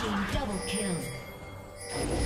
team double kill.